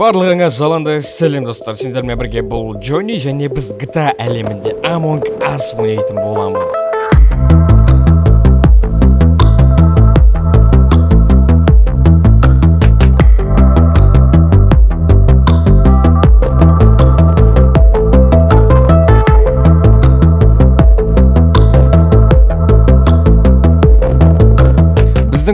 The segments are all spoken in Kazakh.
барлығыңа жалынды. Сәлем достар. Сендермен бірге бұл джонни және біз гта әлемінде among us ойнайтын боламыз.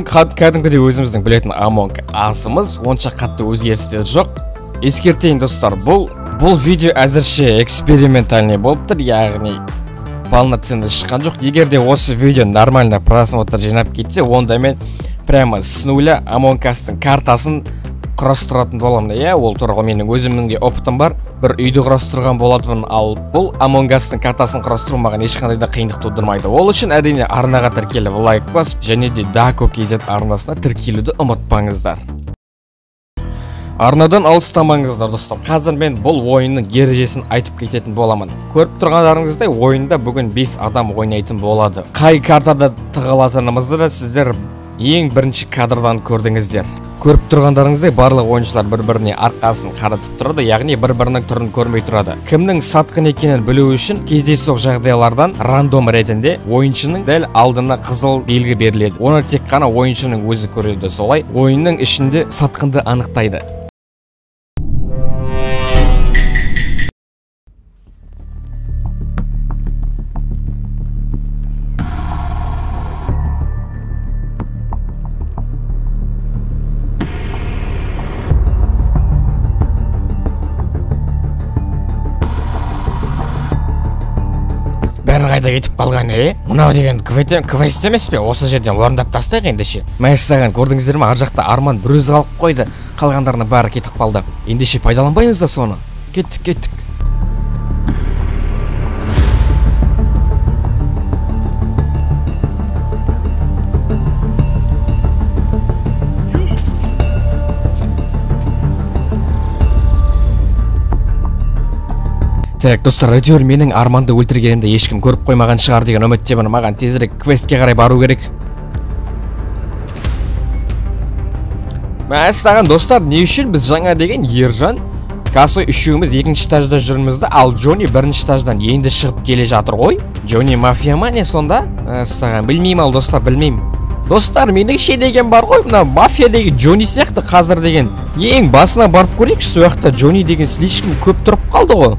Кәдімгідей өзіміздің білетін among асымыз онша қатты өзгерістер жоқ. Ескертейін достар бұл бұл видео әзірше экспериментальный болып тұр яғни полноценный шыққан жоқ. Егер де осы видео нормально просмотр жинап кетсе онда мен прямо с нуля among астың картасын құрастыратын боламын иә? Ол туралы менің өзімнің де опытым бар. Бір үйді құрастырған болатынмын ал бұл among астың картасын құрастыру маған ешқандай да қиындық тудырмайды. Ол үшін әрине арнаға тіркеліп лайк басып және де дако kz арнасына тіркелуді ұмытпаңыздар. Арнадан алыстамаңыздар достар. Қазір мен бұл ойынның ережесін айтып кететін боламын. Көріп тұрғандарыңыздай ойында бүгін 5 адам ойнайтын болады. Қай картада тығылатынымызды да сіздер ең бірінші кадрдан көрдіңіздер. Көріп тұрғандарыңыздай барлық ойыншылар бір біріне арқасын қаратып тұрады яғни бір бірінің түрін көрмей тұрады. Кімнің сатқын екенін білу үшін кездейсоқ жағдайлардан рандом ретінде ойыншының дәл алдына қызыл белгі беріледі. Оны тек қана ойыншының өзі көреді солай ойынның ішінде сатқынды анықтайды. Қайда кетіп қалған е? Мынау деген квест емес пе? Осы жерден орындап тастайық ендеше мәссаған көрдіңіздер ме? Ар жақта арман бір өзі қалып қойды. Қалғандарының бәрі кетіп қалды. Ендеше пайдаланбаймыз да соны. Кеттік кеттік. Так достар әйтеуір менің арманды өлтіргенімді ешкім көріп қоймаған шығар деген үміттемін маған тезірек квестке қарай бару керек. Мәссаған достар не үшін біз жаңа деген ержан? Косой үшеуміз екінші этажда жүрміз ал джонни бірінші этаждан енді шығып келе жатыр ғой. Джонни мафия ма не сонда? Мәссаған білмеймін ал достар білмеймін. Достар меніңше деген бар ғой мына мафия деген джонни сияқты қазір деген. Ең басына барып көрейікші сол жақта джонни деген слишком көп тұрып қалды ғой.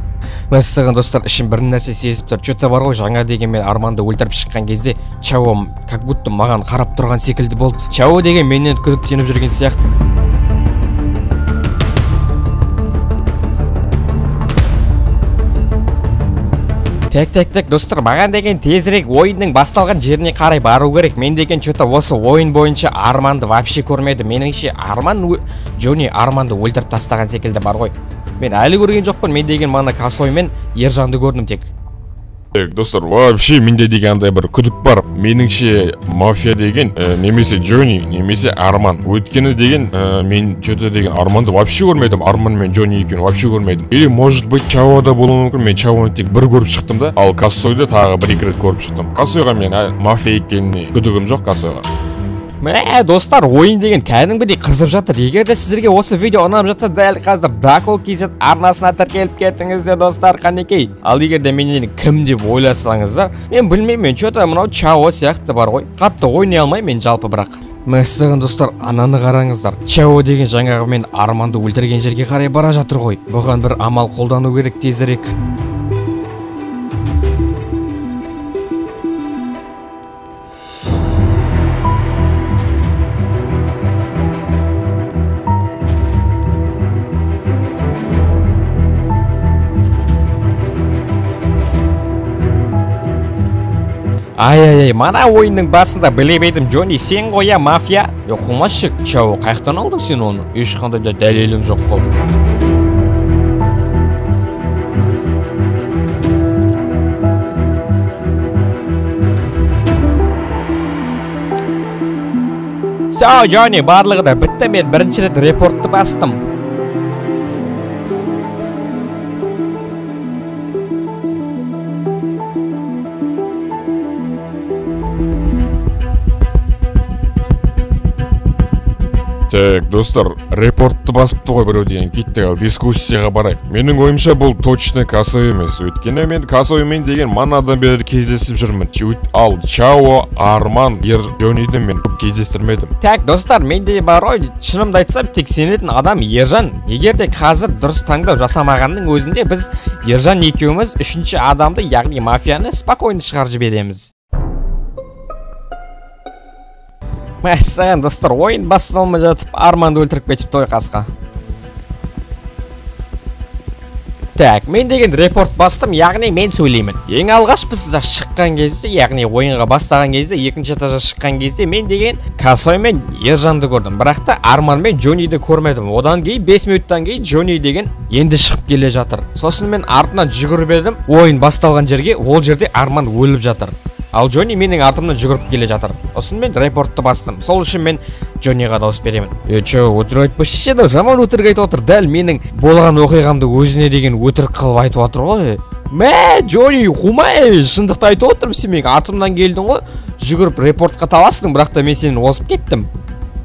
Мәссаған достар ішім бір нәрсе сезіп тұр. Че то бар ғой жаңа деген мен арманды өлтіріп шыққан кезде чао как будто маған қарап тұрған секілді болды. Чао деген менен күдіктеніп жүрген сияқты. Так так так достар маған деген тезірек ойынның басталған жеріне қарай бару керек. Мен деген че то осы ойын бойынша арманды вообще көрмедім. Меніңше арман джонни арманды өлтіріп тастаған секілді бар ғой. Мен әлі көрген жоқпын мен деген мана косой мен ержанды көрдім тек Так, достар, вообще менде деген андай бір күдік бар. Меніңше мафия деген немесе Джонни, немесе Арман. Өйткені деген мен что-то деген Арманды вообще көрмедім. Арман мен Джонни екеуін вообще көрмедім. Или может быть Чао да болуы мүмкін. Мен Чаоны тек бір көріп шықтым да. Ал Кассойды тағы бір екі рет көріп шықтым. Кассойға мен мафия екеніне күдігім жоқ Кассойға. Мә достар ойын деген кәдімгідей қызып жатыр. Егер де сіздерге осы видео ұнап жатса дәл қазір дако kz арнасына тіркеліп кетіңіздер достар қанекей. Ал егер де менен кім деп ойласаңыздар мен білмеймін мен че то мынау чао сияқты бар ғой. Қатты ойнай алмаймын мен жалпы бірақ. Мәссаған достар ананы қараңыздар. Чао деген жаңағы мен арманды өлтірген жерге қарай бара жатыр ғой. Бұған бір амал қолдану керек тезірек. Ай ай ай мана ойынның басында біліп едім джонни сен ғой иә мафия. Е қумашы чао қаяқтан алдың сен оны? Ешқандай да дәлелің жоқ қой. Все джонни барлығы да. Бітті мен бірінші рет репортты бастым. Так достар репортты басыпты ғой біреу деген кеттік ал дискуссияға барайық. Менің ойымша бұл точно косой емес. Өйткені мен косоймен деген манадан бері кездесіп жүрмін. Ал чао арман ер джониді мен көп кездестірмедім. Так достар менде бар ғой. Шынымды айтсам тек сенетін адам ержан. Егер де қазір дұрыс таңдау жасамағанның өзінде біз ержан екеуміз үшінші адамды яғни мафияны спокойно шығарып жібереміз. Мәссаған достар ойын басталмай жатып арманды өлтіріп кетіпті ғой қасқа так мен деген репорт бастым яғни мен сөйлеймін. Ең алғаш біз шыққан кезде яғни ойынға бастаған кезде екінші этажға шыққан кезде мен деген косой мен ержанды көрдім. Бірақ та арман мен джониді көрмедім. Одан кейін 5 минуттан кейін джони деген енді шығып келе жатыр. Сосын мен артынан жүгіріп едім. Ойын басталған жерге ол жерде арман өліп жатыр. Ал джони менің артымнан жүгіріп келе жатыр. Сосын мен репортты бастым. Сол үшін мен джониға дауыс беремін. Е че өтірік айтпашы ше жаман өтірік айтып отыр. Дәл менің болған оқиғамды өзіне деген өтірік қылып айтып отыр ғой. Мә джони қумай шындықты айтып отырмын сен менің артымнан келдің ғой. Жүгіріп репортқа таластың бірақ та мен сені озып кеттім.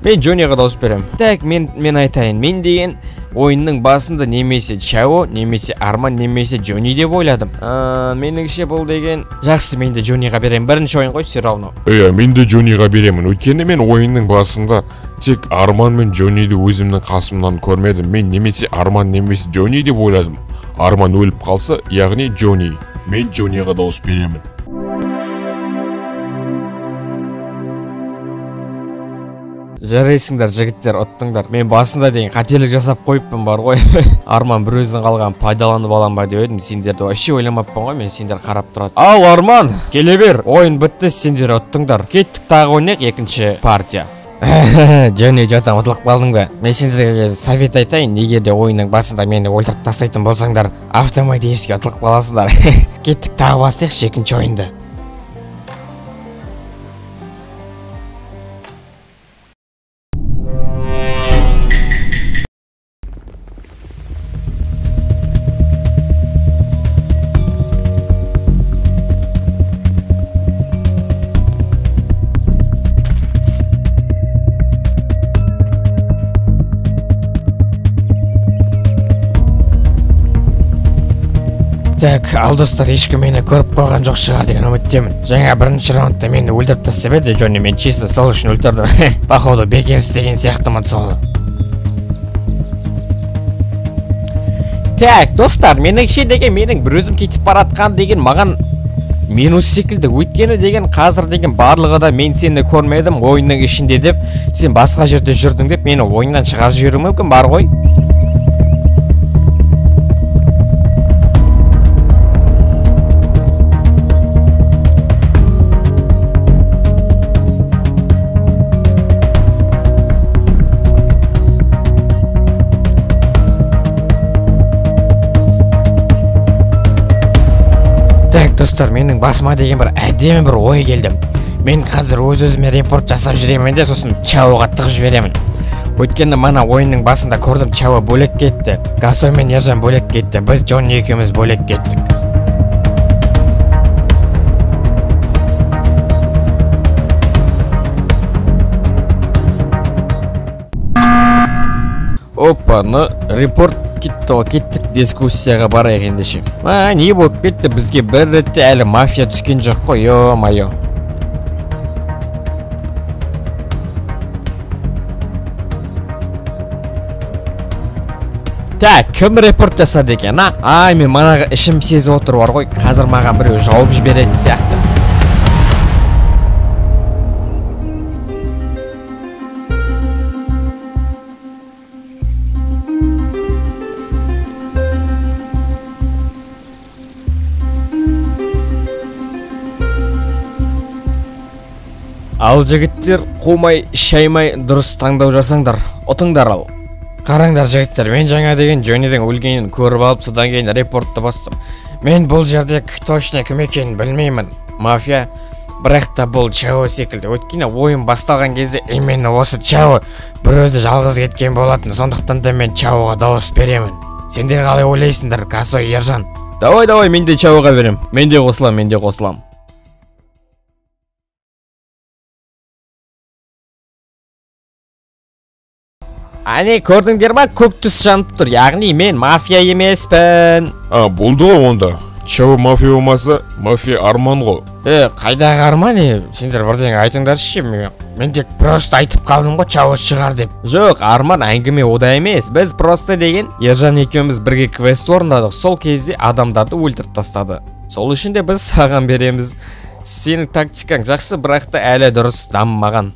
Мен джониға дауыс беремін. Так мен мен айтайын. Мен деген ойынның басында немесе чао немесе арман немесе джони деп ойладым. Ә, меніңше бұл деген жақсы мен де джониға беремін. Бірінші ойын ғой все равно. Иә мен де джониға беремін. Өйткені мен ойынның басында тек арман мен джониді өзімнің қасымнан көрмедім. Мен немесе арман немесе джони деп ойладым. Арман өліп қалса яғни джони мен джониға дауыс беремін. Жарайсыңдар жігіттер ұттыңдар мен басында деген қателік жасап қойыппын бар ғой. Арман бір өзің қалған пайдаланып алам ба деп едім сендерді вообще ойламаппын ғой мен сендер қарап тұрады. Ал арман келе бер. Ойын бітті сендер ұттыңдар кеттік тағы ойнайық екінші партия. Джонни жота ұтылып қалдың ба? Мен сендерге совет айтайын егер де ойынның басында мені өлтіріп тастайтын болсаңдар автоматически ұтылып қаласыңдар кеттік тағы бастайықшы екінші ойынды. Так ал достар ешкім мені көріп қойған жоқ шығар деген үміттемін. Жаңа бірінші раундта мені өлтіріп тастап еді джонни мен чисто сол үшін өлтірдім. Походу бекер істеген сияқтымын соны так достар меніңше деген менің бір өзім кетіп баратқан деген маған минус секілді. Өйткені деген қазір деген барлығы да мен сені көрмедім ойынның ішінде деп сен басқа жерде жүрдің деп мені ойыннан шығарып жіберуі мүмкін бар ғой. Достар менің басыма деген бір әдемі бір ой келді. Мен қазір өз өзіме репорт жасап жүремін де сосын чаоға тығып жіберемін. Өйткені мана ойынның басында көрдім чао бөлек кетті. Гасой мен ержан бөлек кетті біз джонни екеуміз бөлек кеттік. Опаны репорт кетті ғой кеттік дискуссияға барайық ендеше. А не болып кетті бізге бір ретте әлі мафия түскен жоқ қой е мое так кім репорт жасады екен а? Ай мен манағы ішім сезіп отыр бар ғой. Қазір маған біреу жауып жіберетін сияқты. Ал жігіттер қумай шаймай дұрыс таңдау жасаңдар. Ұтыңдар ал. Қараңдар жігіттер мен жаңа деген джоннидің өлгенін көріп алып содан кейін репортты бастым. Мен бұл жерде точно кім екенін білмеймін. Мафия бірақ та бұл чао секілді. Өйткені ойын басталған кезде именно осы чао бір өзі жалғыз кеткен болатын. Сондықтан да мен чаоға дауыс беремін. Сендер қалай ойлайсыңдар косой ержан? Давай давай мен де чаоға беремін мен де қосыламын мен де қосыламын. Әне көрдіңдер ма? Көк түс жанып тұр. Яғни мен мафия емеспін. А болды ғой онда. Чао мафия болмаса мафия арман ғой. Е қайдағы арман е? Сендер бірдеңе айтыңдаршы ше? Мен мен тек просто айтып қалдым ғой чао шығар деп. Жоқ арман әңгіме ода емес. Біз просто деген ержан екеуміз бірге квест орындадық. Сол кезде адамдарды өлтіріп тастады. Сол үшін де біз саған береміз. Сенің тактикаң жақсы бірақ та әлі дұрыс дамымаған.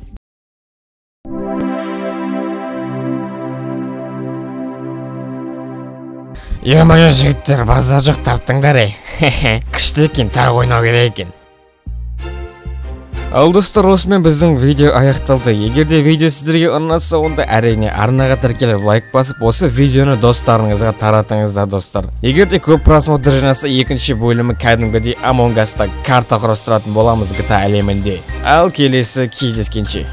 Е жігіттер базда жоқ таптыңдар ей күшті екен тағы ойнау керек екен ал достар осымен біздің видео аяқталды егер де видео сіздерге ұнаса онда әрине арнаға тіркеліп лайк басып осы видеоны достарыңызға таратыңыздар достар егер де көп просмотр жинаса екінші бөлімі кәдімгідей амонгаста карта құрастыратын боламыз гта әлемінде ал келесі кездескенше